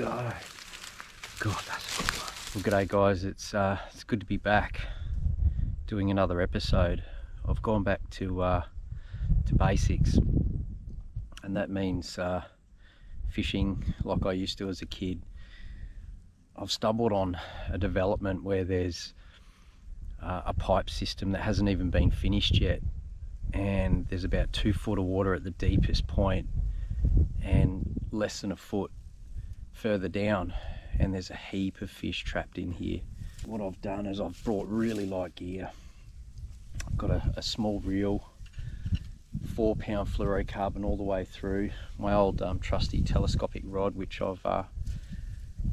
go. God, that's a good one. Well, g'day guys. It's uh, it's good to be back doing another episode. I've gone back to uh, to basics, and that means uh, fishing like I used to as a kid. I've stumbled on a development where there's uh, a pipe system that hasn't even been finished yet and there's about two foot of water at the deepest point and less than a foot further down and there's a heap of fish trapped in here. What I've done is I've brought really light gear. I've got a, a small reel, four pound fluorocarbon all the way through, my old um, trusty telescopic rod which I've uh,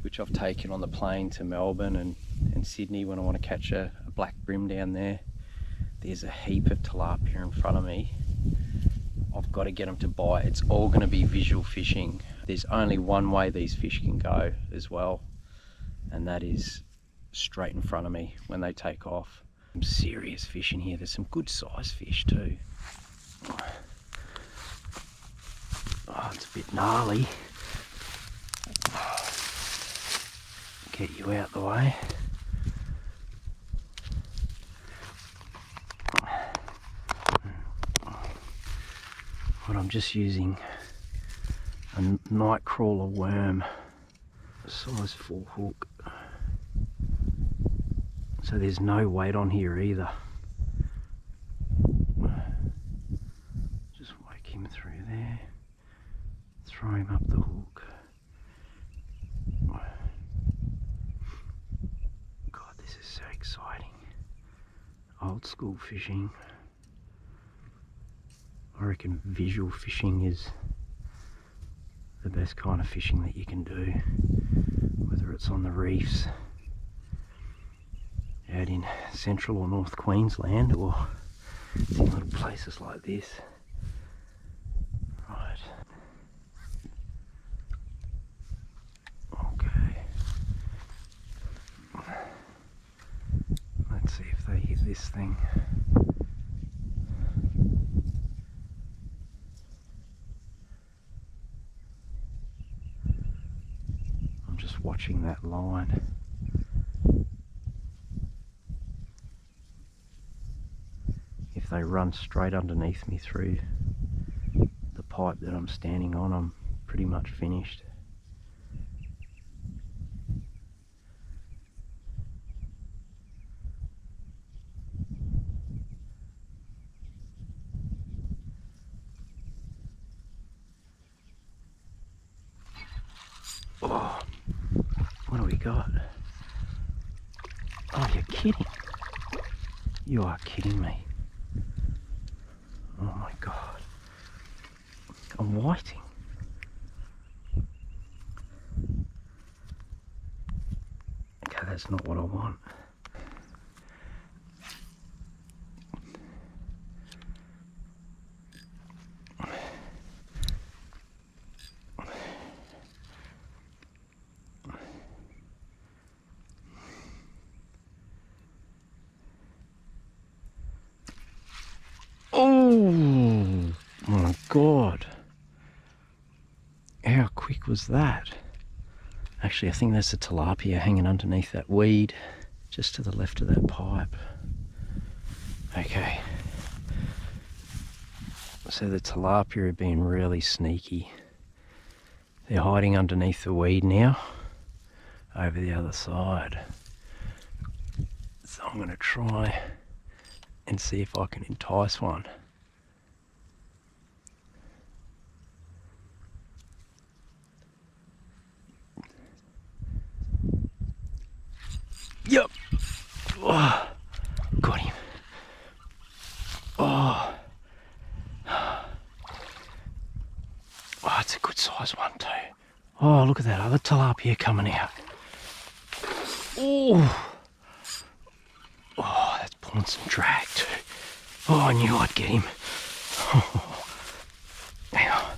which I've taken on the plane to Melbourne and, and Sydney when I want to catch a, a black bream down there. There's a heap of tilapia in front of me. I've got to get them to bite. It's all going to be visual fishing. There's only one way these fish can go as well, and that is straight in front of me when they take off. Some serious fish in here. There's some good size fish too. Oh, it's a bit gnarly. Get you out the way. But I'm just using a night crawler worm, size 4 hook. So there's no weight on here either. Just wake him through there, throw him up the hook. God, this is so exciting. Old school fishing. I reckon visual fishing is the best kind of fishing that you can do, whether it's on the reefs out in central or north Queensland or in little places like this. Right. Okay. Let's see if they hit this thing. I'm just watching that line. If they run straight underneath me through the pipe that I'm standing on, I'm pretty much finished. We got? Oh, you're kidding. You are kidding me. Oh my god. A whiting. Okay, that's not what I want. Oh my god. How quick was that? Actually, I think there's a tilapia hanging underneath that weed just to the left of that pipe. Okay. So the tilapia are being really sneaky. They're hiding underneath the weed now over the other side. So I'm going to try and see if I can entice one. Yep. Oh, got him. Oh. Oh, it's a good size one too. Oh, look at that other tilapia coming out. Oh. Oh, that's pulling some drag too. Oh, I knew I'd get him. Oh.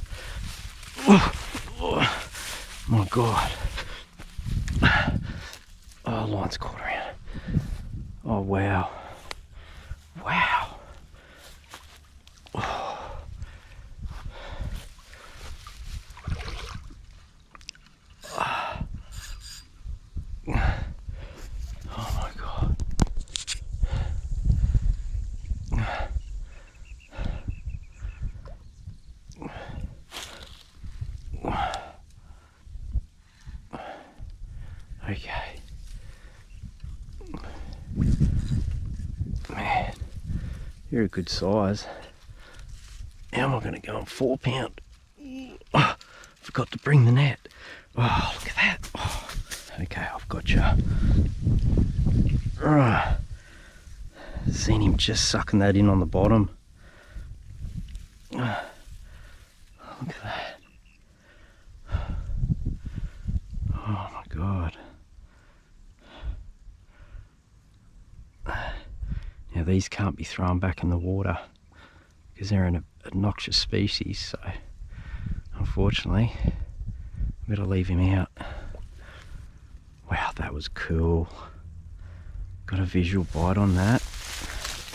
Oh, oh, my God. Oh, line's caught around. Oh. Wow. Okay. Man, you're a good size. How am I going to go on four pound? Oh, forgot to bring the net. Oh, look at that. Oh, okay, I've got you. Uh, seen him just sucking that in on the bottom. These can't be thrown back in the water because they're an obnoxious species so unfortunately I'm to leave him out. Wow that was cool. Got a visual bite on that.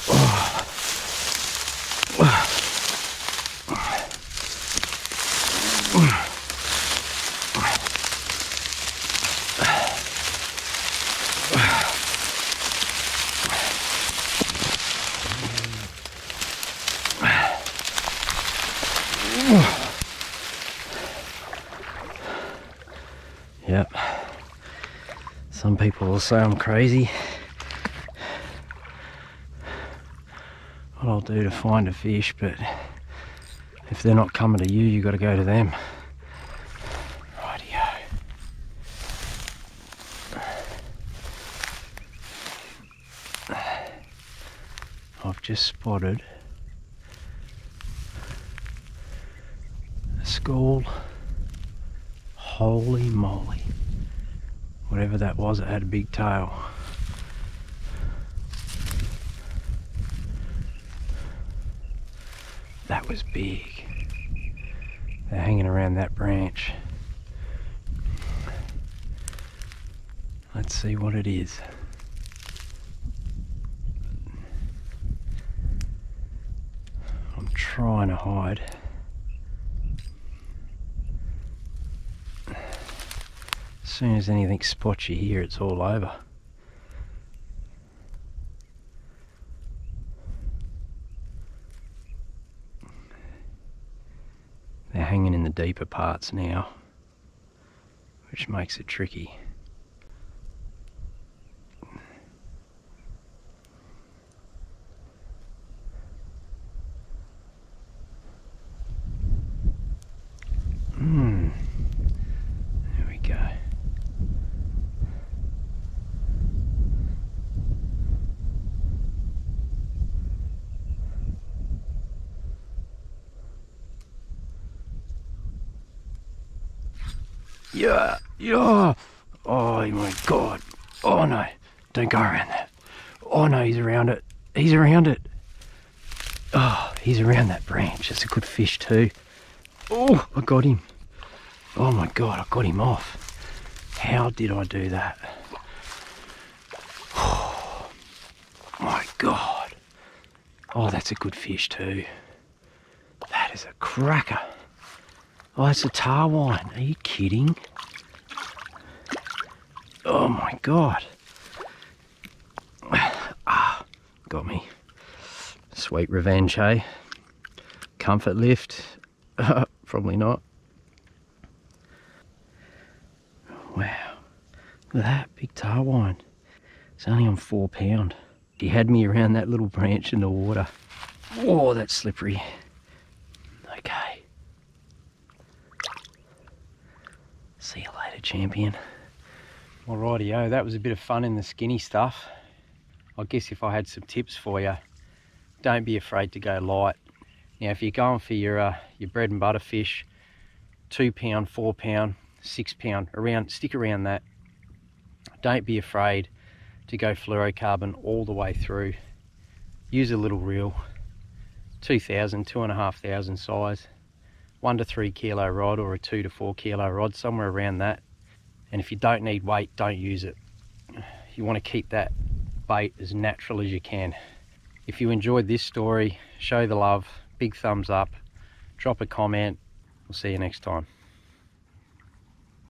Oh. Yep. Some people will say I'm crazy. What I'll do to find a fish, but if they're not coming to you, you got to go to them. I've just spotted a school Holy moly. Whatever that was, it had a big tail. That was big. They're hanging around that branch. Let's see what it is. I'm trying to hide. Soon as anything spots you here, it's all over. They're hanging in the deeper parts now, which makes it tricky. Yeah, yeah. Oh my god. Oh no. Don't go around that. Oh no, he's around it. He's around it. Oh, he's around that branch. That's a good fish too. Oh, I got him. Oh my god, I got him off. How did I do that? Oh my god. Oh, that's a good fish too. That is a cracker. Oh, it's a tarwhine. Are you kidding? Oh my god. Ah, got me. Sweet revenge, hey? Comfort lift? Probably not. Wow. Look at that, big tarwhine. It's only on four pound. He had me around that little branch in the water. Oh, that's slippery. Okay. See you later, champion. Alrighty-o, that was a bit of fun in the skinny stuff. I guess if I had some tips for you, don't be afraid to go light. Now, if you're going for your uh, your bread and butter fish, two pound, four pound, six pound, around, stick around that. Don't be afraid to go fluorocarbon all the way through. Use a little reel, 2,000, two and a half thousand size one to three kilo rod or a two to four kilo rod, somewhere around that. And if you don't need weight, don't use it. You want to keep that bait as natural as you can. If you enjoyed this story, show the love, big thumbs up, drop a comment. We'll see you next time.